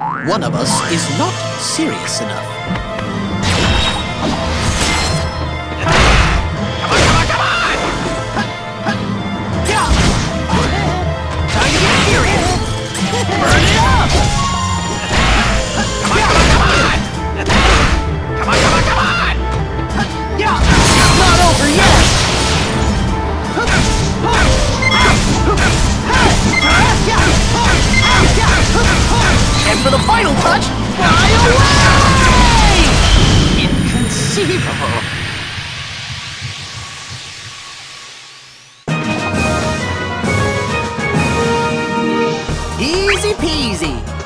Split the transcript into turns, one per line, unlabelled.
One of us is not serious enough.
For the final touch, fly away! Inconceivable!
Easy peasy.